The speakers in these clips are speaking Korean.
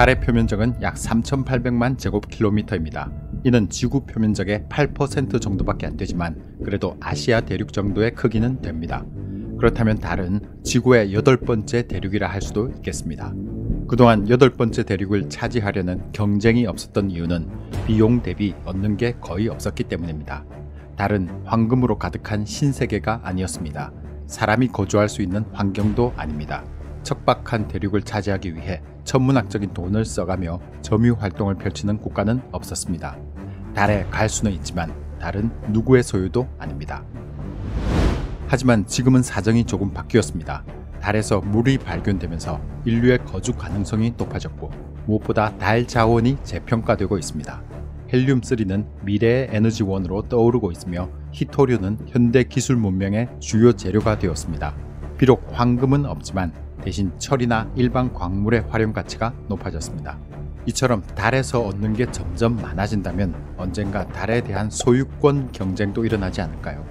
달의 표면적은 약 3,800만 제곱킬로미터입니다. 이는 지구 표면적의 8% 정도밖에 안 되지만 그래도 아시아 대륙 정도의 크기는 됩니다. 그렇다면 달은 지구의 여덟 번째 대륙이라 할 수도 있겠습니다. 그동안 여덟 번째 대륙을 차지하려는 경쟁이 없었던 이유는 비용 대비 얻는 게 거의 없었기 때문입니다. 달은 황금으로 가득한 신세계가 아니었습니다. 사람이 거주할 수 있는 환경도 아닙니다. 척박한 대륙을 차지하기 위해 천문학적인 돈을 써가며 점유 활동을 펼치는 국가는 없었습니다. 달에 갈 수는 있지만 달은 누구의 소유도 아닙니다. 하지만 지금은 사정이 조금 바뀌었습니다. 달에서 물이 발견되면서 인류의 거주 가능성이 높아졌고 무엇보다 달 자원이 재평가되고 있습니다. 헬륨3는 미래의 에너지원으로 떠오르고 있으며 히토류는 현대 기술 문명의 주요 재료가 되었습니다. 비록 황금은 없지만 대신 철이나 일반 광물의 활용 가치가 높아졌습니다. 이처럼 달에서 얻는 게 점점 많아진다면 언젠가 달에 대한 소유권 경쟁도 일어나지 않을까요?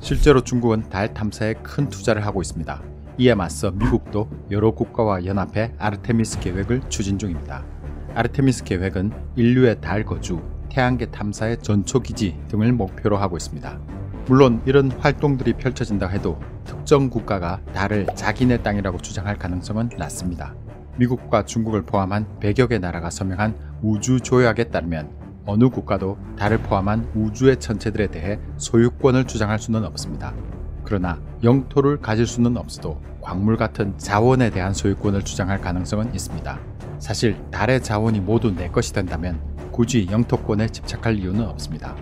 실제로 중국은 달 탐사에 큰 투자를 하고 있습니다. 이에 맞서 미국도 여러 국가와 연합해 아르테미스 계획을 추진 중입니다. 아르테미스 계획은 인류의 달 거주, 태양계 탐사의 전초 기지 등을 목표로 하고 있습니다. 물론 이런 활동들이 펼쳐진다 해도 특정 국가가 달을 자기네 땅이라고 주장할 가능성은 낮습니다. 미국과 중국을 포함한 100여 개 나라가 서명한 우주 조약에 따르면 어느 국가도 달을 포함한 우주의 천체들에 대해 소유권을 주장할 수는 없습니다. 그러나 영토를 가질 수는 없어도 광물 같은 자원에 대한 소유권을 주장할 가능성은 있습니다. 사실 달의 자원이 모두 내 것이 된다면 굳이 영토권에 집착할 이유는 없습니다.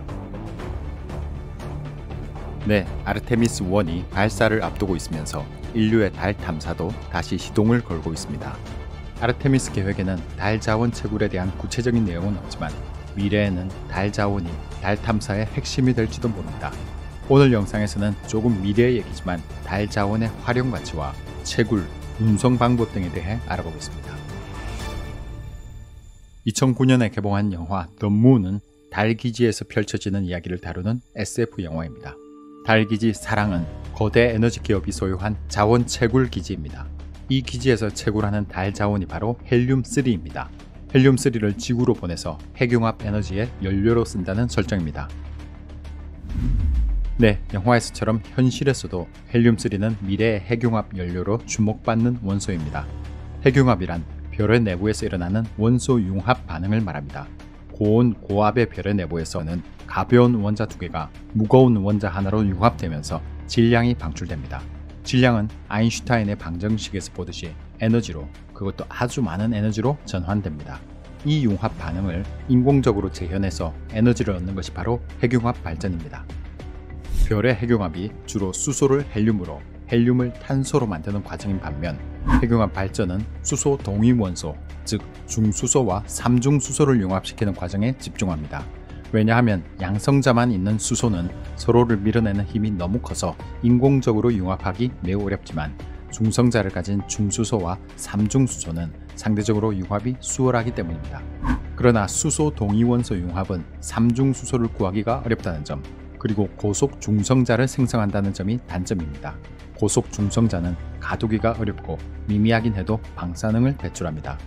네, 아르테미스 1이 발사를 앞두고 있으면서 인류의 달 탐사도 다시 시동을 걸고 있습니다. 아르테미스 계획에는 달 자원 채굴에 대한 구체적인 내용은 없지만 미래에는 달 자원이 달 탐사의 핵심이 될지도 모릅니다. 오늘 영상에서는 조금 미래의 얘기지만 달 자원의 활용 가치와 채굴, 운송 방법 등에 대해 알아보겠습니다. 2009년에 개봉한 영화 The Moon은 달 기지에서 펼쳐지는 이야기를 다루는 SF 영화입니다. 달 기지 사랑은 거대 에너지 기업이 소유한 자원 채굴 기지입니다. 이 기지에서 채굴하는 달 자원이 바로 헬륨3입니다. 헬륨3를 지구로 보내서 핵융합 에너지의 연료로 쓴다는 설정입니다. 네, 영화에서처럼 현실에서도 헬륨3는 미래의 핵융합 연료로 주목받는 원소입니다. 핵융합이란 별의 내부에서 일어나는 원소 융합 반응을 말합니다. 고온 고압의 별의 내부에서는 가벼운 원자 두 개가 무거운 원자 하나로 융합되면서 질량이 방출됩니다. 질량은 아인슈타인의 방정식에서 보듯이 에너지로 그것도 아주 많은 에너지로 전환됩니다. 이 융합 반응을 인공적으로 재현해서 에너지를 얻는 것이 바로 핵융합 발전입니다. 별의 핵융합이 주로 수소를 헬륨으로 헬륨을 탄소로 만드는 과정인 반면 핵융합 발전은 수소 동위 원소, 즉 중수소와 삼중수소를 융합시키는 과정에 집중합니다. 왜냐하면 양성자만 있는 수소는 서로를 밀어내는 힘이 너무 커서 인공적으로 융합하기 매우 어렵지만 중성자를 가진 중수소와 삼중수소는 상대적으로 융합이 수월하기 때문입니다. 그러나 수소 동위원소 융합은 삼중수소를 구하기가 어렵다는 점, 그리고 고속 중성자를 생성한다는 점이 단점입니다. 고속 중성자는 가두기가 어렵고 미미하긴 해도 방사능을 배출합니다.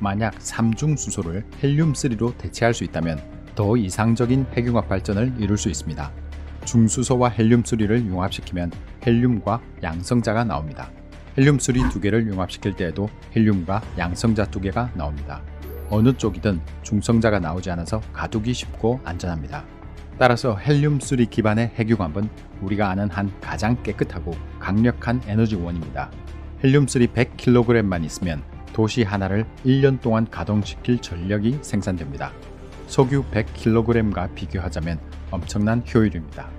만약 삼중수소를 헬륨3로 대체할 수 있다면 더 이상적인 핵융합 발전을 이룰 수 있습니다. 중수소와 헬륨3를 융합시키면 헬륨과 양성자가 나옵니다. 헬륨3 두 개를 융합시킬 때에도 헬륨과 양성자 두 개가 나옵니다. 어느 쪽이든 중성자가 나오지 않아서 가두기 쉽고 안전합니다. 따라서 헬륨3 기반의 핵융합은 우리가 아는 한 가장 깨끗하고 강력한 에너지원입니다. 헬륨3 100kg만 있으면 도시 하나를 1년 동안 가동시킬 전력이 생산됩니다. 석유 100kg과 비교하자면 엄청난 효율입니다.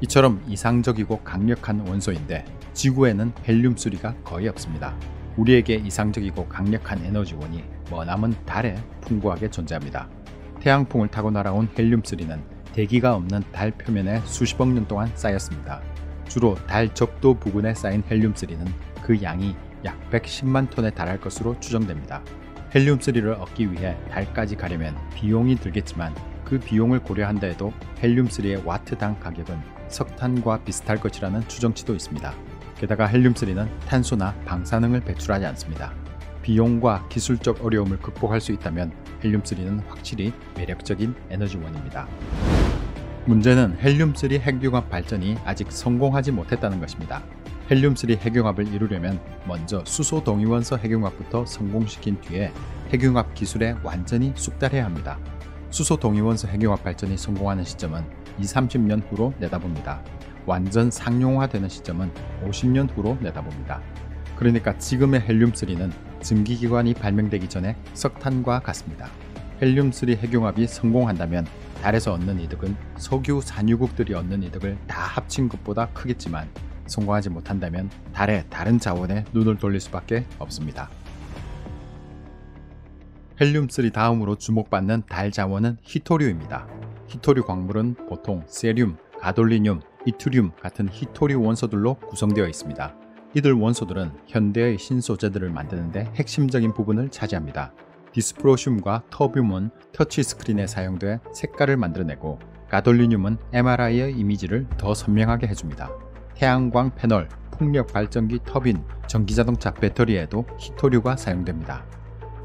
이처럼 이상적이고 강력한 원소인데 지구에는 헬륨3가 거의 없습니다. 우리에게 이상적이고 강력한 에너지원이 머나먼 달에 풍부하게 존재합니다. 태양풍을 타고 날아온 헬륨3는 대기가 없는 달 표면에 수십억 년 동안 쌓였습니다. 주로 달 적도 부근에 쌓인 헬륨3는 그 양이 약 110만 톤에 달할 것으로 추정됩니다. 헬륨3를 얻기 위해 달까지 가려면 비용이 들겠지만 그 비용을 고려한다 해도 헬륨3의 와트당 가격은 석탄과 비슷할 것이라는 추정치도 있습니다. 게다가 헬륨3는 탄소나 방사능을 배출하지 않습니다. 비용과 기술적 어려움을 극복할 수 있다면 헬륨3는 확실히 매력적인 에너지원입니다. 문제는 헬륨3 핵융합 발전이 아직 성공하지 못했다는 것입니다. 헬륨3 핵융합을 이루려면 먼저 수소 동위원소 핵융합부터 성공시킨 뒤에 핵융합 기술에 완전히 숙달해야 합니다. 수소 동위원소 핵융합 발전이 성공하는 시점은 20, 30년 후로 내다봅니다. 완전 상용화되는 시점은 50년 후로 내다봅니다. 그러니까 지금의 헬륨3는 증기기관이 발명되기 전에 석탄과 같습니다. 헬륨3 핵융합이 성공한다면 달에서 얻는 이득은 석유 산유국들이 얻는 이득을 다 합친 것보다 크겠지만 성공하지 못한다면 달의 다른 자원에 눈을 돌릴 수밖에 없습니다. 헬륨3 다음으로 주목받는 달 자원은 히토류입니다. 히토류 광물은 보통 세륨, 가돌리늄, 이투륨 같은 히토류 원소들로 구성되어 있습니다. 이들 원소들은 현대의 신소재들을 만드는데 핵심적인 부분을 차지합니다. 디스프로슘과 터뷴은 터치스크린에 사용돼 색깔을 만들어내고 가돌리늄은 MRI의 이미지를 더 선명하게 해줍니다. 태양광 패널, 풍력 발전기 터빈, 전기자동차 배터리에도 히토류가 사용됩니다.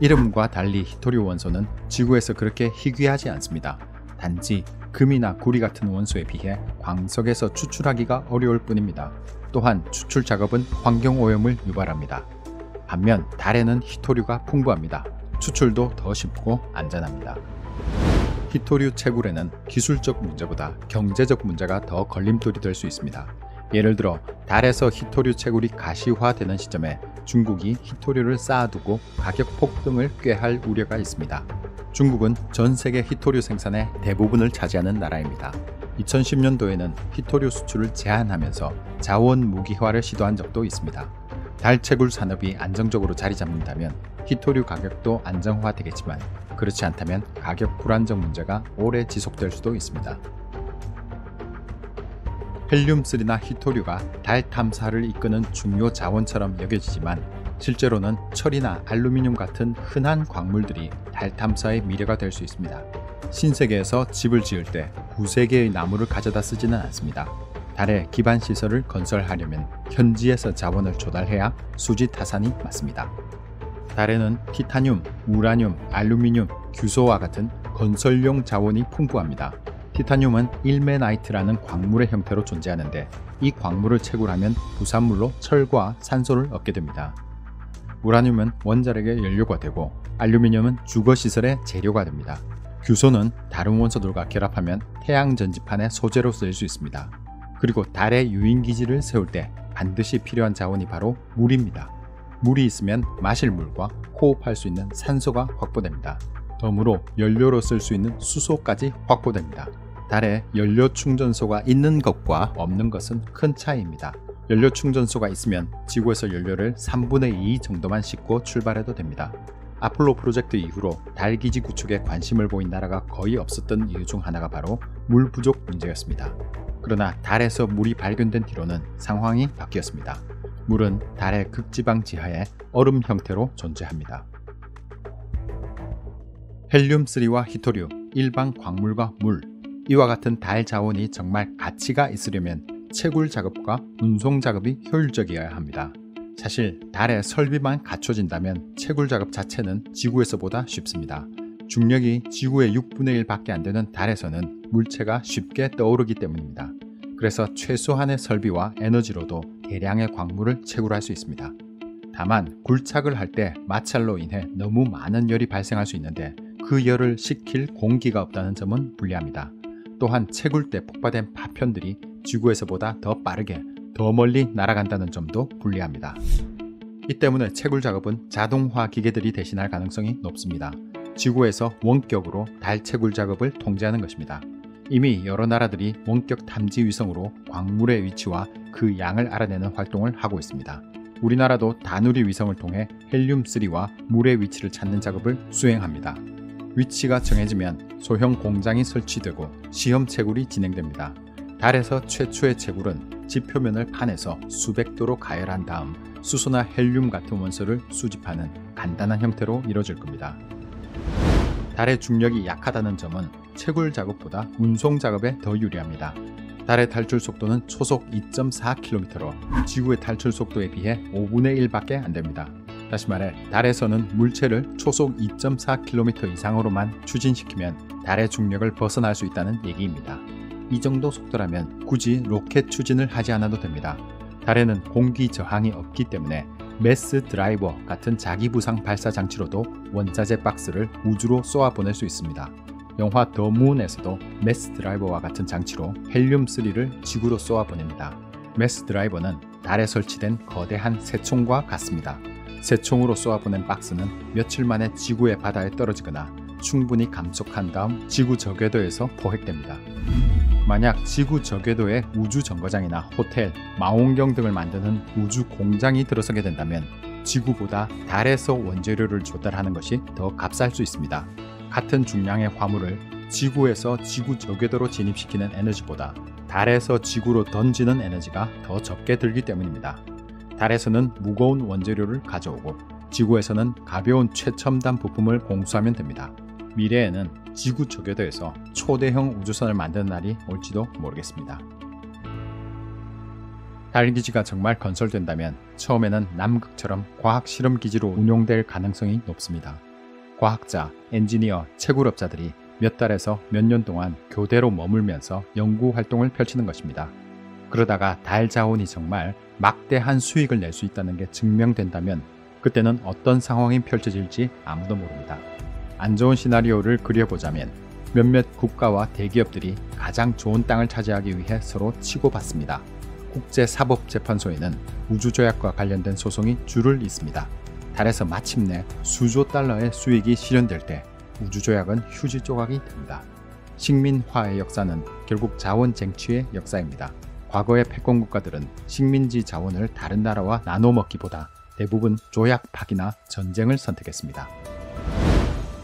이름과 달리 히토류 원소는 지구에서 그렇게 희귀하지 않습니다. 단지 금이나 구리 같은 원소에 비해 광석에서 추출하기가 어려울 뿐입니다. 또한 추출 작업은 환경 오염을 유발합니다. 반면 달에는 히토류가 풍부합니다. 추출도 더 쉽고 안전합니다. 히토류 채굴에는 기술적 문제보다 경제적 문제가 더 걸림돌이 될 수 있습니다. 예를 들어 달에서 히토류 채굴이 가시화되는 시점에 중국이 히토류를 쌓아두고 가격 폭등을 꾀할 우려가 있습니다. 중국은 전 세계 히토류 생산의 대부분을 차지하는 나라입니다. 2010년도에는 히토류 수출을 제한하면서 자원 무기화를 시도한 적도 있습니다. 달 채굴 산업이 안정적으로 자리 잡는다면 히토류 가격도 안정화되겠지만 그렇지 않다면 가격 불안정 문제가 오래 지속될 수도 있습니다. 헬륨3나 히토류가 달 탐사를 이끄는 중요 자원처럼 여겨지지만 실제로는 철이나 알루미늄 같은 흔한 광물들이 달 탐사의 미래가 될 수 있습니다. 신세계에서 집을 지을 때 두세 개의 나무를 가져다 쓰지는 않습니다. 달에 기반 시설을 건설하려면 현지에서 자원을 조달해야 수지 타산이 맞습니다. 달에는 티타늄, 우라늄, 알루미늄, 규소와 같은 건설용 자원이 풍부합니다. 티타늄은 일메나이트라는 광물의 형태로 존재하는데 이 광물을 채굴하면 부산물로 철과 산소를 얻게 됩니다. 우라늄은 원자력의 연료가 되고 알루미늄은 주거시설의 재료가 됩니다. 규소는 다른 원소들과 결합하면 태양 전지판의 소재로 쓰일 수 있습니다. 그리고 달의 유인기지를 세울 때 반드시 필요한 자원이 바로 물입니다. 물이 있으면 마실 물과 호흡할 수 있는 산소가 확보됩니다. 덤으로 연료로 쓸 수 있는 수소까지 확보됩니다. 달에 연료 충전소가 있는 것과 없는 것은 큰 차이입니다. 연료 충전소가 있으면 지구에서 연료를 3분의 2 정도만 싣고 출발해도 됩니다. 아폴로 프로젝트 이후로 달 기지 구축에 관심을 보인 나라가 거의 없었던 이유 중 하나가 바로 물 부족 문제였습니다. 그러나 달에서 물이 발견된 뒤로는 상황이 바뀌었습니다. 물은 달의 극지방 지하에 얼음 형태로 존재합니다. 헬륨3와 히토류, 일반 광물과 물, 이와 같은 달 자원이 정말 가치가 있으려면 채굴 작업과 운송 작업이 효율적이어야 합니다. 사실 달에 설비만 갖춰진다면 채굴 작업 자체는 지구에서보다 쉽습니다. 중력이 지구의 6분의 1 밖에 안 되는 달에서는 물체가 쉽게 떠오르기 때문입니다. 그래서 최소한의 설비와 에너지로도 대량의 광물을 채굴할 수 있습니다. 다만 굴착을 할 때 마찰로 인해 너무 많은 열이 발생할 수 있는데 그 열을 식힐 공기가 없다는 점은 불리합니다. 또한 채굴 때 폭발된 파편들이 지구에서보다 더 빠르게 더 멀리 날아간다는 점도 불리합니다. 이 때문에 채굴 작업은 자동화 기계들이 대신할 가능성이 높습니다. 지구에서 원격으로 달 채굴 작업을 통제하는 것입니다. 이미 여러 나라들이 원격 탐지 위성으로 광물의 위치와 그 양을 알아내는 활동을 하고 있습니다. 우리나라도 다누리 위성을 통해 헬륨3와 물의 위치를 찾는 작업을 수행합니다. 위치가 정해지면 소형 공장이 설치되고 시험 채굴이 진행됩니다. 달에서 최초의 채굴은 지표면을 판에서 수백 도로 가열한 다음 수소나 헬륨 같은 원소를 수집하는 간단한 형태로 이뤄질 겁니다. 달의 중력이 약하다는 점은 채굴 작업보다 운송 작업에 더 유리합니다. 달의 탈출 속도는 초속 2.4km로 지구의 탈출 속도에 비해 5분의 1밖에 안 됩니다. 다시 말해 달에서는 물체를 초속 2.4km 이상으로만 추진시키면 달의 중력을 벗어날 수 있다는 얘기입니다. 이 정도 속도라면 굳이 로켓 추진을 하지 않아도 됩니다. 달에는 공기 저항이 없기 때문에 mass driver 같은 자기부상 발사 장치로도 원자재 박스를 우주로 쏘아 보낼 수 있습니다. 영화 The Moon에서도 mass driver와 같은 장치로 헬륨3를 지구로 쏘아 보냅니다. mass driver는 달에 설치된 거대한 새총과 같습니다. 새총으로 쏘아보낸 박스는 며칠 만에 지구의 바다에 떨어지거나 충분히 감속한 다음 지구 저궤도에서 포획됩니다. 만약 지구 저궤도에 우주 정거장이나 호텔, 망원경 등을 만드는 우주 공장이 들어서게 된다면 지구보다 달에서 원재료를 조달하는 것이 더 값쌀 수 있습니다. 같은 중량의 화물을 지구에서 지구 저궤도로 진입시키는 에너지보다 달에서 지구로 던지는 에너지가 더 적게 들기 때문입니다. 달에서는 무거운 원재료를 가져오고 지구에서는 가벼운 최첨단 부품을 공수하면 됩니다. 미래에는 지구 저궤도에서 초대형 우주선을 만드는 날이 올지도 모르겠습니다. 달 기지가 정말 건설된다면 처음에는 남극처럼 과학 실험 기지로 운용될 가능성이 높습니다. 과학자, 엔지니어, 채굴업자들이 몇 달에서 몇 년 동안 교대로 머물면서 연구 활동을 펼치는 것입니다. 그러다가 달 자원이 정말 막대한 수익을 낼 수 있다는 게 증명된다면 그때는 어떤 상황이 펼쳐질지 아무도 모릅니다. 안 좋은 시나리오를 그려보자면 몇몇 국가와 대기업들이 가장 좋은 땅을 차지하기 위해 서로 치고받습니다. 국제사법재판소에는 우주조약과 관련된 소송이 줄을 잇습니다. 달에서 마침내 수조 달러의 수익이 실현될 때 우주조약은 휴지 조각이 됩니다. 식민화의 역사는 결국 자원 쟁취의 역사입니다. 과거의 패권 국가들은 식민지 자원을 다른 나라와 나눠 먹기보다 대부분 조약 파기나 전쟁을 선택했습니다.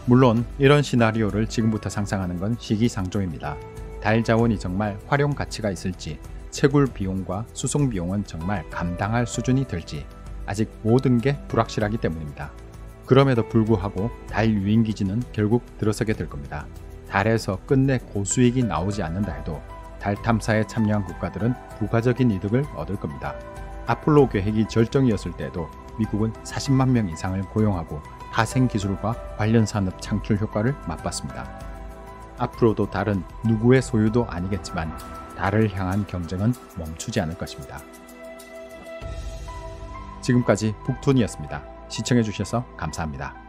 물론 이런 시나리오를 지금부터 상상하는 건 시기상조입니다. 달 자원이 정말 활용 가치가 있을지, 채굴 비용과 수송 비용은 정말 감당할 수준이 될지 아직 모든 게 불확실하기 때문입니다. 그럼에도 불구하고 달 유인 기지는 결국 들어서게 될 겁니다. 달에서 끝내 고수익이 나오지 않는다 해도 달 탐사에 참여한 국가들은 부가적인 이득을 얻을 겁니다. 아폴로 계획이 절정이었을 때도 미국은 40만 명 이상을 고용하고 파생 기술과 관련 산업 창출 효과를 맛봤습니다. 앞으로도 달은 누구의 소유도 아니겠지만 달을 향한 경쟁은 멈추지 않을 것입니다. 지금까지 북톤이었습니다. 시청해주셔서 감사합니다.